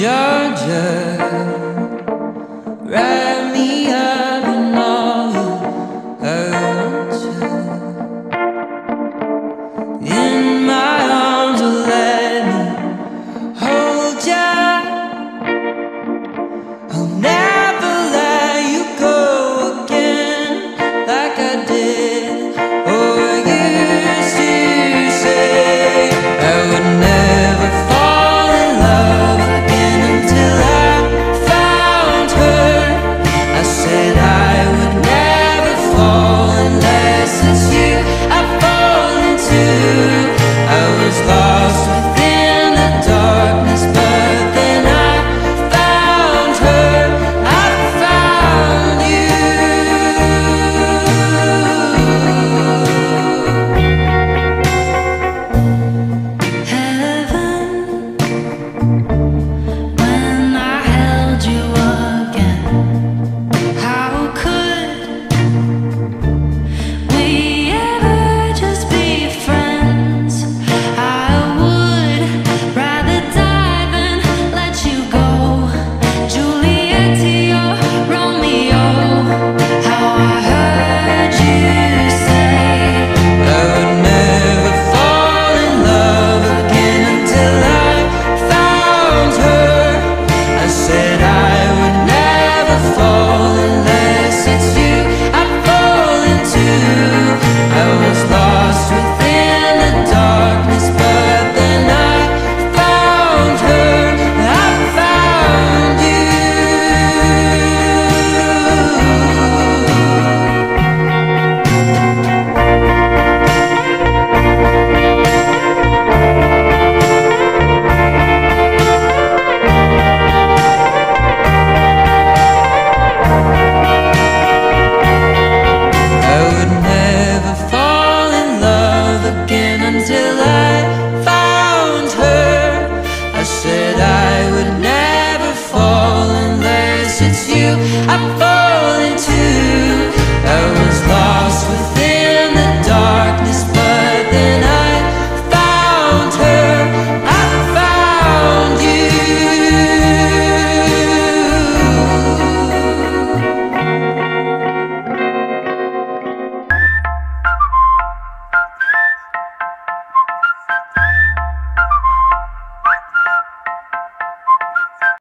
Georgia, write me up in all your urges. In my arms, will let me hold ya. I'll never. oh.